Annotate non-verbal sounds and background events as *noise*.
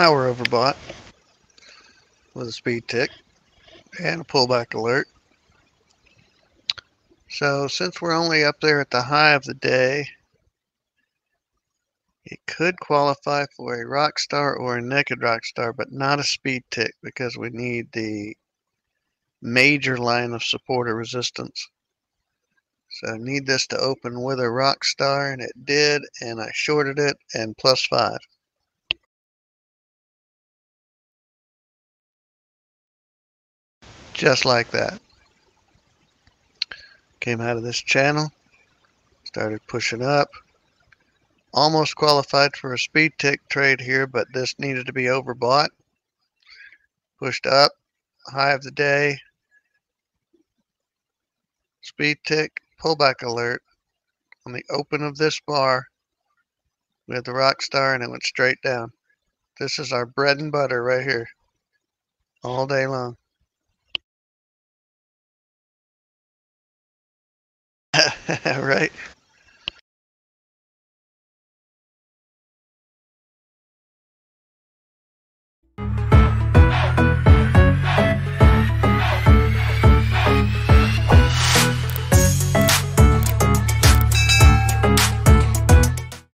Now we're overbought with a speed tick and a pullback alert. So since we're only up there at the high of the day, it could qualify for a rock star or a naked rock star, but not a speed tick because we need the major line of support or resistance. So I need this to open with a rock star, and it did, and I shorted it and plus five. Just like that. Came out of this channel, started pushing up. Almost qualified for a speed tick trade here, but this needed to be overbought. Pushed up, high of the day, speed tick, pullback alert on the open of this bar. We had the rock star and it went straight down. This is our bread and butter right here all day long. *laughs* right.